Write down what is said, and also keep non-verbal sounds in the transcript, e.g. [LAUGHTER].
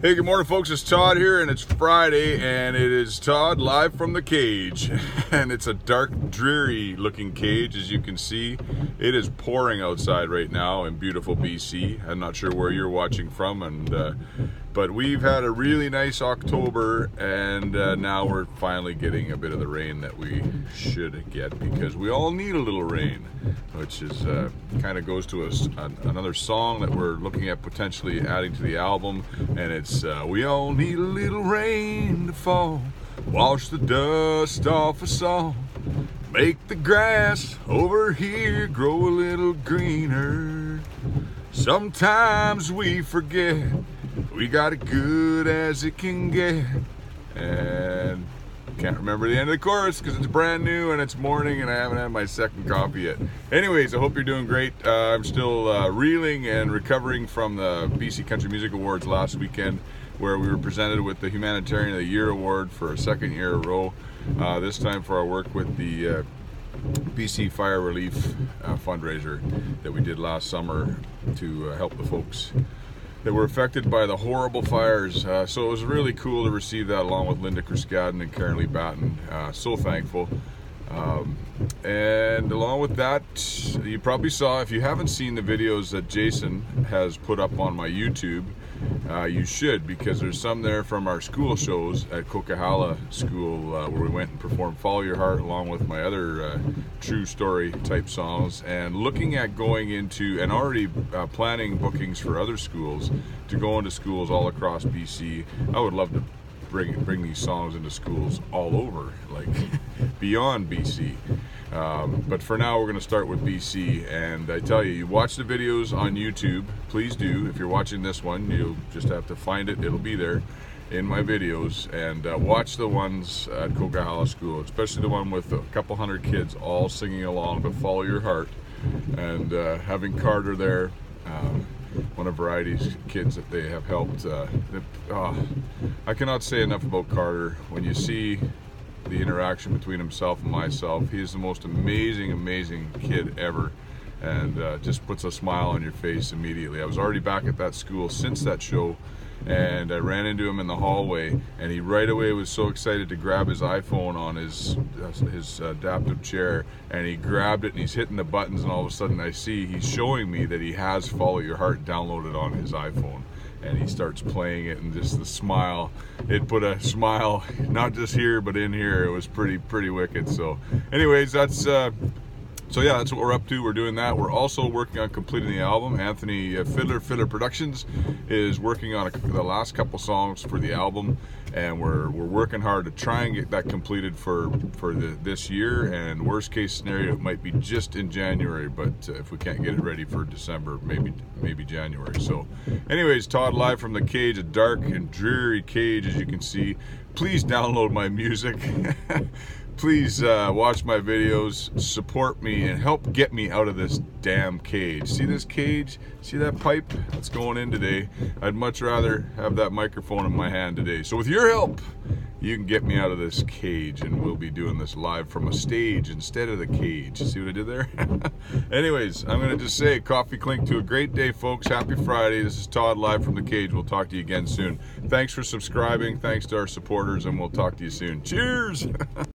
Hey, good morning, folks. It's Todd here, and it's Friday, and it is Todd live from the cage. [LAUGHS] And it's a dark, dreary looking cage, as you can see. It is pouring outside right now in beautiful BC. I'm not sure where you're watching from, and uh, but we've had a really nice October, and uh, now we're finally getting a bit of the rain that we should get because we all need a little rain, which is uh, kind of goes to us another song that we're looking at potentially adding to the album, and it's uh, We All Need a Little Rain to Fall. Wash the dust off us all. Make the grass over here grow a little greener. Sometimes we forget we got it good as it can get. And can't remember the end of the chorus because it's brand new and it's morning and I haven't had my second coffee yet. Anyways, I hope you're doing great. Uh, I'm still uh, reeling and recovering from the BC Country Music Awards last weekend where we were presented with the Humanitarian of the Year Award for a second year in a row. Uh, this time for our work with the uh, BC Fire Relief uh, fundraiser that we did last summer to uh, help the folks that were affected by the horrible fires. Uh, so it was really cool to receive that along with Linda Kerskadden and Karen Lee Batten. Uh, so thankful. Um, and along with that, you probably saw, if you haven't seen the videos that Jason has put up on my YouTube, uh, you should because there's some there from our school shows at Coquihalla School uh, where we went and performed Follow Your Heart along with my other uh, true story type songs and looking at going into and already uh, planning bookings for other schools to go into schools all across BC. I would love to bring bring these songs into schools all over, like [LAUGHS] beyond BC. Um, but for now, we're going to start with BC. And I tell you, you watch the videos on YouTube. Please do. If you're watching this one, you'll just have to find it. It'll be there in my videos. And uh, watch the ones at Coquihalla School, especially the one with a couple hundred kids all singing along to Follow Your Heart. And uh, having Carter there. Um, one of Variety's kids that they have helped. Uh, oh, I cannot say enough about Carter. When you see the interaction between himself and myself. He is the most amazing, amazing kid ever and uh, just puts a smile on your face immediately. I was already back at that school since that show and I ran into him in the hallway and he right away was so excited to grab his iPhone on his his adaptive chair and he grabbed it and he's hitting the buttons and all of a sudden I see he's showing me that he has Follow Your Heart downloaded on his iPhone and he starts playing it and just the smile it put a smile not just here but in here it was pretty pretty wicked. So anyways that's uh so yeah, that's what we're up to. We're doing that. We're also working on completing the album. Anthony uh, Fiddler Fiddler Productions is working on a, the last couple songs for the album, and we're we're working hard to try and get that completed for for the, this year. And worst case scenario, it might be just in January, but uh, if we can't get it ready for December, maybe maybe January. So, anyways, Todd live from the cage, a dark and dreary cage, as you can see. Please download my music. [LAUGHS] please uh, watch my videos, support me, and help get me out of this damn cage. See this cage? See that pipe that's going in today? I'd much rather have that microphone in my hand today. So with your help, you can get me out of this cage and we'll be doing this live from a stage instead of the cage. See what I did there? [LAUGHS] Anyways, I'm going to just say coffee clink to a great day, folks. Happy Friday. This is Todd live from the cage. We'll talk to you again soon. Thanks for subscribing. Thanks to our supporters and we'll talk to you soon. Cheers! [LAUGHS]